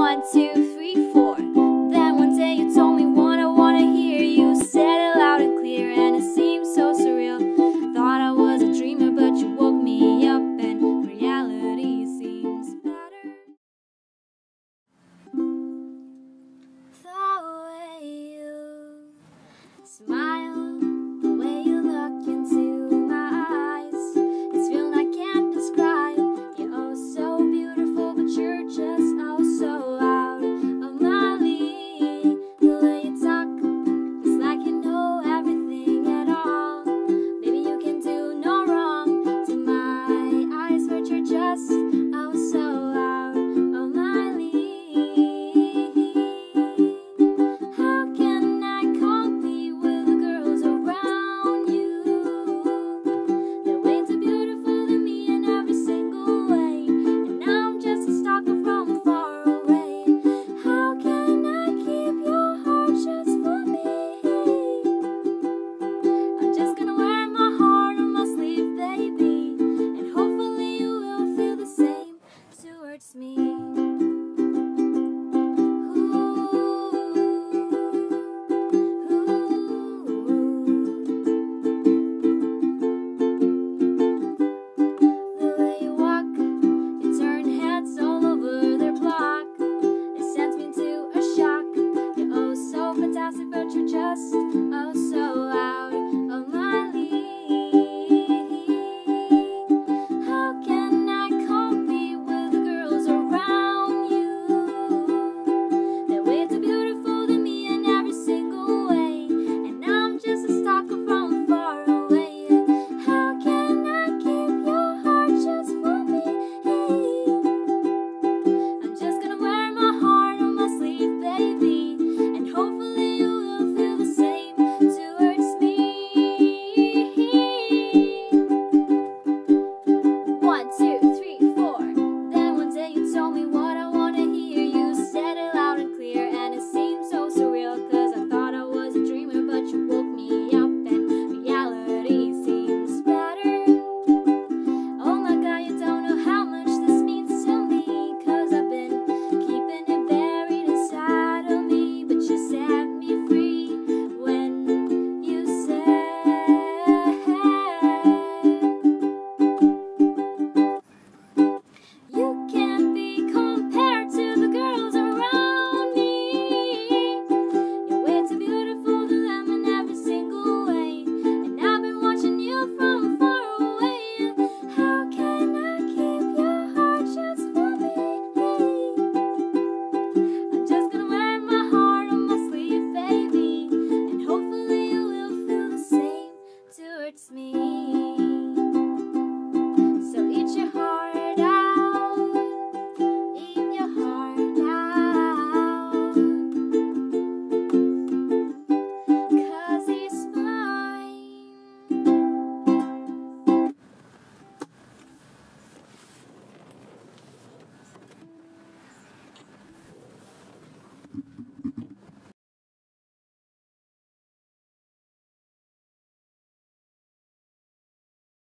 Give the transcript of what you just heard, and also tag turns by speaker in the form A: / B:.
A: One, two, three, four. Then one day you told me what I wanna hear. You said it loud and clear, and it seemed so surreal. Thought I was a dreamer, but you woke me up, and reality seems better. The way you smile. just just